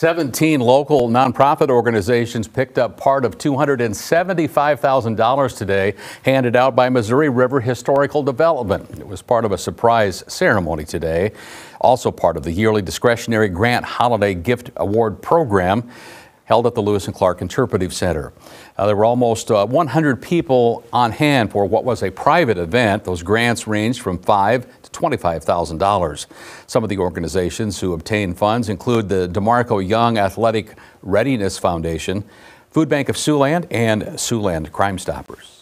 17 local nonprofit organizations picked up part of $275,000 today, handed out by Missouri River Historical Development. It was part of a surprise ceremony today, also part of the yearly discretionary grant holiday gift award program held at the Lewis and Clark Interpretive Center. Uh, there were almost uh, 100 people on hand for what was a private event. Those grants ranged from five to $25,000. Some of the organizations who obtained funds include the DeMarco Young Athletic Readiness Foundation, Food Bank of Siouxland, and Siouxland Crime Stoppers.